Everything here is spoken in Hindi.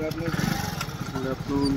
good afternoon